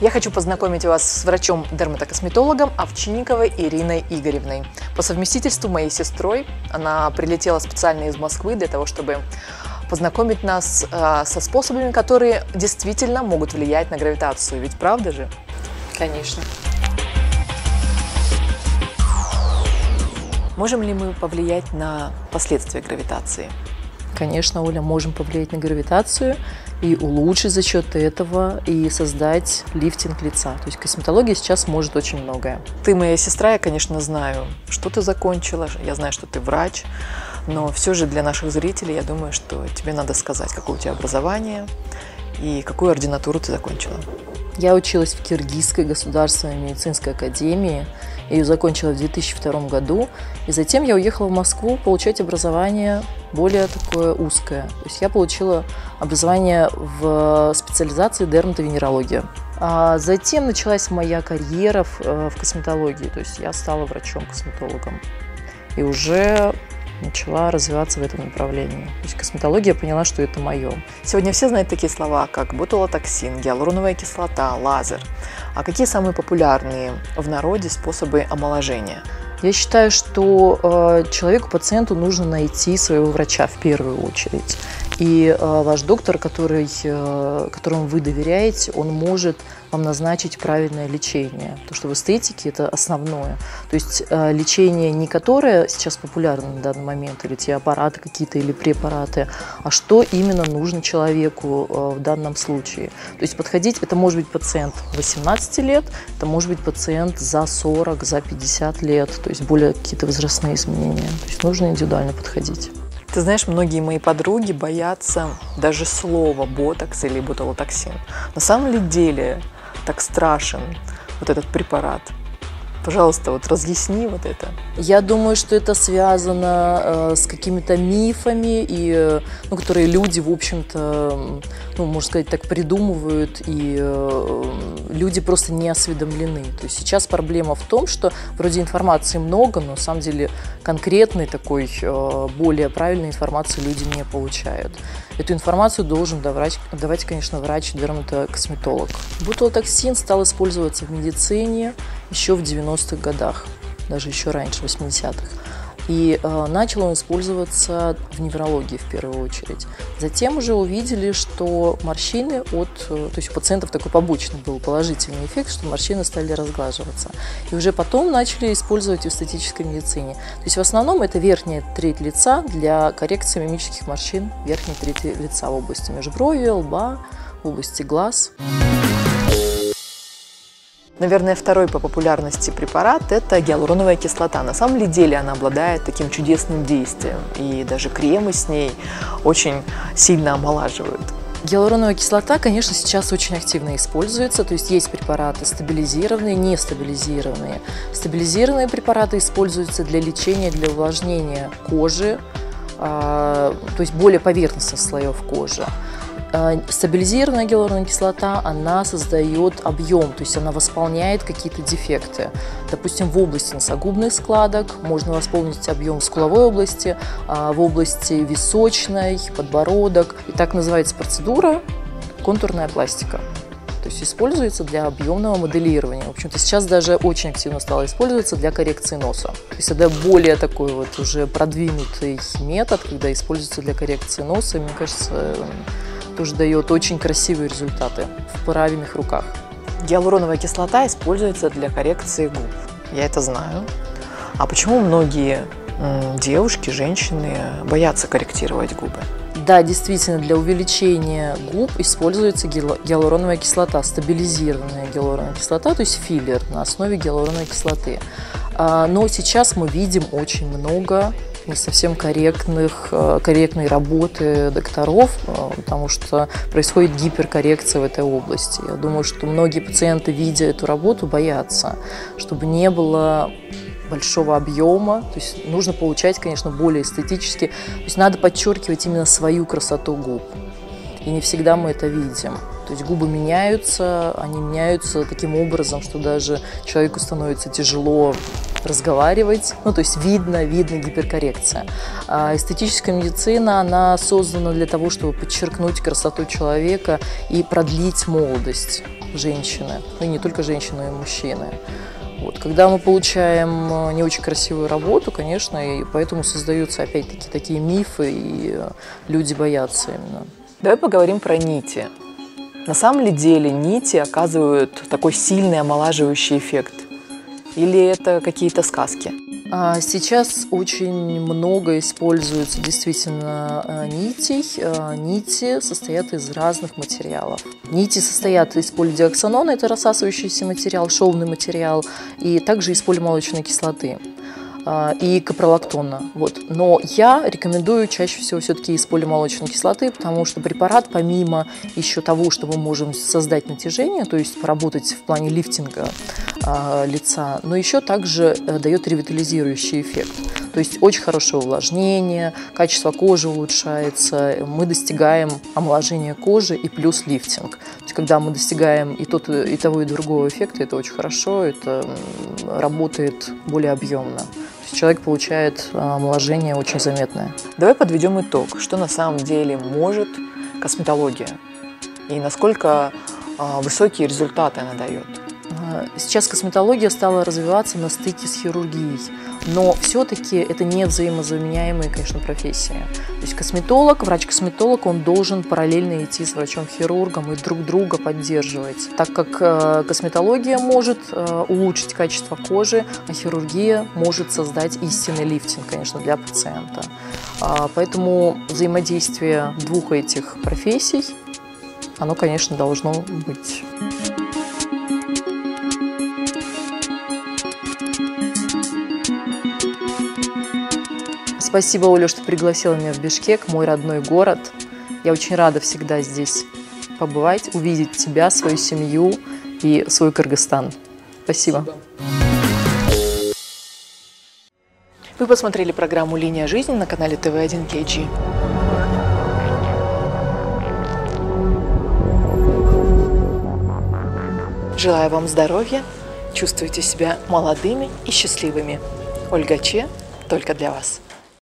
Я хочу познакомить вас с врачом-дерматокосметологом Овчинниковой Ириной Игоревной. По совместительству моей сестрой она прилетела специально из Москвы для того, чтобы познакомить нас э, со способами, которые действительно могут влиять на гравитацию. Ведь правда же? Конечно. Можем ли мы повлиять на последствия гравитации? Конечно, Оля, можем повлиять на гравитацию и улучшить за счет этого и создать лифтинг лица. То есть косметология сейчас может очень многое. Ты моя сестра, я, конечно, знаю, что ты закончила, я знаю, что ты врач, но все же для наших зрителей я думаю, что тебе надо сказать, какое у тебя образование и какую ординатуру ты закончила. Я училась в Киргизской государственной медицинской академии. Ее закончила в 2002 году. И затем я уехала в Москву получать образование более такое узкое. То есть я получила образование в специализации дерматовенерология. А затем началась моя карьера в, э, в косметологии. То есть я стала врачом-косметологом. И уже начала развиваться в этом направлении. То есть косметология поняла, что это мое. Сегодня все знают такие слова, как ботулотоксин, гиалуроновая кислота, лазер. А какие самые популярные в народе способы омоложения? Я считаю, что э, человеку, пациенту нужно найти своего врача в первую очередь. И э, ваш доктор, который, э, которому вы доверяете, он может вам назначить правильное лечение. То, что в эстетике это основное. То есть э, лечение не которое сейчас популярно на данный момент, или те аппараты какие-то, или препараты, а что именно нужно человеку э, в данном случае. То есть подходить, это может быть пациент 18 лет, это может быть пациент за 40, за 50 лет, то есть более какие-то возрастные изменения. То есть нужно индивидуально подходить. Ты знаешь, многие мои подруги боятся даже слова ботокс или ботулотоксин. На самом деле так страшен вот этот препарат? Пожалуйста, вот разъясни вот это. Я думаю, что это связано э, с какими-то мифами, и, э, ну, которые люди, в общем-то, ну, можно сказать, так придумывают, и э, люди просто не осведомлены. То есть сейчас проблема в том, что вроде информации много, но на самом деле конкретной такой, э, более правильной информации люди не получают. Эту информацию должен давать, давать конечно, врач-дерматокосметолог. Бутылотоксин стал использоваться в медицине еще в 90-х годах, даже еще раньше, в 80-х. И э, начал он использоваться в неврологии в первую очередь. Затем уже увидели, что морщины от... Э, то есть у пациентов такой побочный был положительный эффект, что морщины стали разглаживаться. И уже потом начали использовать в эстетической медицине. То есть в основном это верхняя треть лица для коррекции мимических морщин верхней трети лица в области межброви, лба, в области глаз. Наверное, второй по популярности препарат – это гиалуроновая кислота. На самом деле она обладает таким чудесным действием, и даже кремы с ней очень сильно омолаживают. Гиалуроновая кислота, конечно, сейчас очень активно используется, то есть есть препараты стабилизированные, нестабилизированные. Стабилизированные препараты используются для лечения, для увлажнения кожи, а, то есть более поверхностных слоев кожи. А, стабилизированная гиалуроновая кислота, она создает объем, то есть она восполняет какие-то дефекты. Допустим, в области носогубных складок можно восполнить объем в скуловой области, а, в области височной, подбородок. И так называется процедура контурная пластика. То есть используется для объемного моделирования. В общем-то, сейчас даже очень активно стало использоваться для коррекции носа. То есть это более такой вот уже продвинутый метод, когда используется для коррекции носа. И, мне кажется, тоже дает очень красивые результаты в правильных руках. Гиалуроновая кислота используется для коррекции губ. Я это знаю. А почему многие девушки, женщины боятся корректировать губы? Да, действительно, для увеличения губ используется гиалуроновая кислота, стабилизированная гиалуроновая кислота, то есть филлер на основе гиалуроновой кислоты. А, но сейчас мы видим очень много не совсем корректных, э, корректной работы докторов, э, потому что происходит гиперкоррекция в этой области. Я думаю, что многие пациенты, видя эту работу, боятся, чтобы не было большого объема, то есть нужно получать, конечно, более эстетически, то есть надо подчеркивать именно свою красоту губ. И не всегда мы это видим. То есть губы меняются, они меняются таким образом, что даже человеку становится тяжело разговаривать. Ну, то есть видно, видно гиперкоррекция. А эстетическая медицина, она создана для того, чтобы подчеркнуть красоту человека и продлить молодость. женщины, ну и не только женщины, но и мужчины. Вот. Когда мы получаем э, не очень красивую работу, конечно, и поэтому создаются опять-таки такие мифы, и э, люди боятся именно. Давай поговорим про нити. На самом ли деле нити оказывают такой сильный омолаживающий эффект? Или это какие-то сказки? А сейчас очень много используется действительно э, нитей. Э, нити состоят из разных материалов. Нити состоят из полидиоксанона, это рассасывающийся материал, шовный материал, и также из полимолочной кислоты. А, и капролактона. Вот. Но я рекомендую чаще всего все-таки из полимолочной кислоты, потому что препарат, помимо еще того, что мы можем создать натяжение, то есть поработать в плане лифтинга лица, но еще также э, дает ревитализирующий эффект. То есть очень хорошее увлажнение, качество кожи улучшается, мы достигаем омоложения кожи и плюс лифтинг. То есть когда мы достигаем и, тот, и того, и другого эффекта, это очень хорошо, это работает более объемно человек получает а, омоложение очень заметное. Давай подведем итог. Что на самом деле может косметология? И насколько а, высокие результаты она дает? Сейчас косметология стала развиваться на стыке с хирургией но все-таки это не взаимозаменяемые, конечно, профессии. То есть косметолог, врач-косметолог, он должен параллельно идти с врачом-хирургом и друг друга поддерживать, так как э, косметология может э, улучшить качество кожи, а хирургия может создать истинный лифтинг, конечно, для пациента. А, поэтому взаимодействие двух этих профессий, оно, конечно, должно быть. Спасибо, Оля, что пригласила меня в Бишкек, мой родной город. Я очень рада всегда здесь побывать, увидеть тебя, свою семью и свой Кыргызстан. Спасибо. Вы посмотрели программу «Линия жизни» на канале ТВ1 KG. Желаю вам здоровья, чувствуйте себя молодыми и счастливыми. Ольга Че, только для вас.